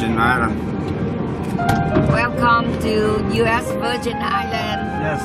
Virgin Island. Welcome to U.S. Virgin Island. Yes.